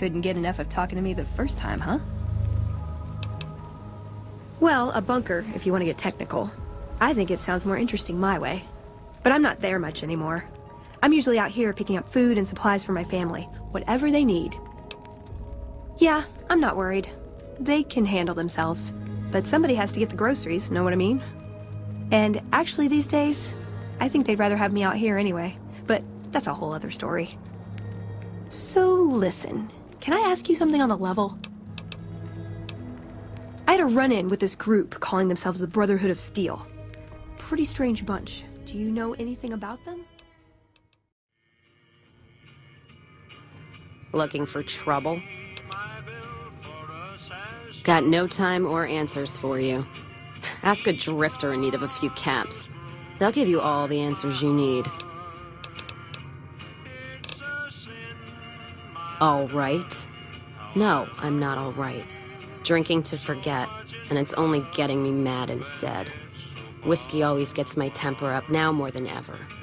Couldn't get enough of talking to me the first time, huh? Well, a bunker, if you want to get technical. I think it sounds more interesting my way. But I'm not there much anymore. I'm usually out here picking up food and supplies for my family, whatever they need. Yeah, I'm not worried. They can handle themselves. But somebody has to get the groceries, know what I mean? And actually, these days, I think they'd rather have me out here anyway. But that's a whole other story. So, listen, can I ask you something on the level? I had a run in with this group calling themselves the Brotherhood of Steel. Pretty strange bunch. Do you know anything about them? Looking for trouble? Got no time or answers for you. Ask a drifter in need of a few caps. They'll give you all the answers you need. All right? No, I'm not all right. Drinking to forget, and it's only getting me mad instead. Whiskey always gets my temper up now more than ever.